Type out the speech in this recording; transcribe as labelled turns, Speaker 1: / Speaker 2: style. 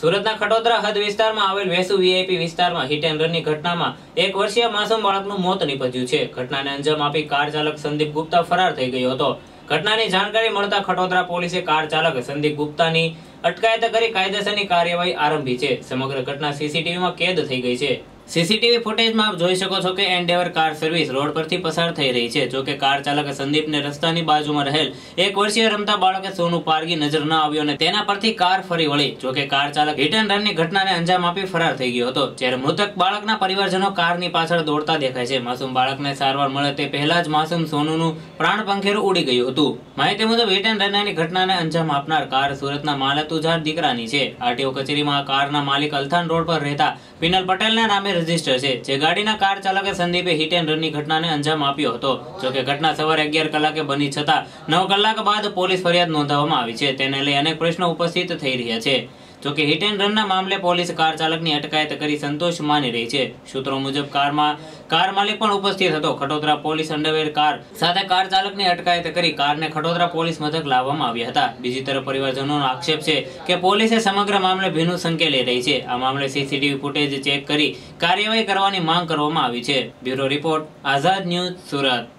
Speaker 1: સુરતના ખટોદરા હદ વિસ્તારમાં આવેલ વેસુ વીઆઈપી વિસ્તારમાં હિટ એન્ડ રનની ઘટનામાં એક વર્ષીય માસૂમ બાળકનું મોત નીપજ્યું છે. ઘટનાને અંજામ આપી કાર ચાલક સંદીપ ગુપ્તા ફરાર થઈ ગયો હતો. ઘટનાની જાણકારી મળતા ખટોદરા પોલીસે કાર ચાલક સંદીપ ગુપ્તાની અટકાયત કરી કાયદેસરની કાર્યવાહી આરંભી છે. સમગ્ર ઘટના સીસીટીવીમાં કેદ થઈ ગઈ છે. સીસીટીવી ફૂટેજમાં આપ જોઈ શકો છો કે એન્ડેવર કાર સર્વિસ રોડ પરથી પસાર થઈ રહી છે. જોકે કાર ચાલક સંદીપને રસ્તાની બાજુમાં રહેલ એક વર્ષીય રમતા બાળકે સોનું પારગી નજર ન આવ્યો અને તેના પરથી કાર ફરી વળી. જોકે કાર ચાલક હિટ એન્ડ રનની ઘટનાને અંજામ આપી ફરાર થઈ ગયો હતો, જ્યારે મૃતક બાળકના પરિવારજનો કારની પાછળ દોડતા દેખાય છે. માસૂમ બાળકને સારવાર મળે તે પહેલા જ માસૂમ સોનુનું પ્રાણ પંખેરું ઉડી ગયું હતું. માહિતી મુજબ હિટ એન્ડ રનની ઘટનાને અંજામ આપનાર કાર સુરતના માલતુજાર દીકરાની છે. આરટીઓ કચેરીમાં કારના માલિક અલથાન રોડ પર રહેતા પિનલ પટેલના નામે રજિસ્ટર છે. જે ગાડીના કાર ચાલકે સંદીપે હિટ એન્ડ રનની ઘટનાને અંજામ આપ્યો હતો. જોકે ઘટના સવારે અગિયાર કલાકે બની છતાં નવ કલાક બાદ પોલીસ ફરિયાદ નોંધાવવામાં આવી છે. તેને લઈ અનેક પ્રશ્નો ઉપસ્થિત થઈ રહ્યા છે. જોકે હિટ એન્ડ રનના મામલે પોલીસ કાર ચાલકની અટકાયત કરી સંતોષ માની રહી છે. સૂત્રો મુજબ કારમાં, કાર માલિક પણ ઉપસ્થિત હતો. ખટોદરા પોલીસ અંડરવેર કાર સાથે કાર ચાલકની અટકાયત કરી કારને ખટોદરા પોલીસ મથક લાવવામાં આવ્યા હતા. બીજી તરફ પરિવારજનોનો આક્ષેપ છે કે પોલીસે સમગ્ર મામલે ભીનું સંકેલી રહી છે. આ મામલે સીસીટીવી ફૂટેજ ચેક કરી કાર્યવાહી કરવાની માંગ કરવામાં આવી છે. Bureau report, Azad news Surat.